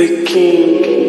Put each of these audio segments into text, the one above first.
the king.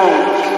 Amém.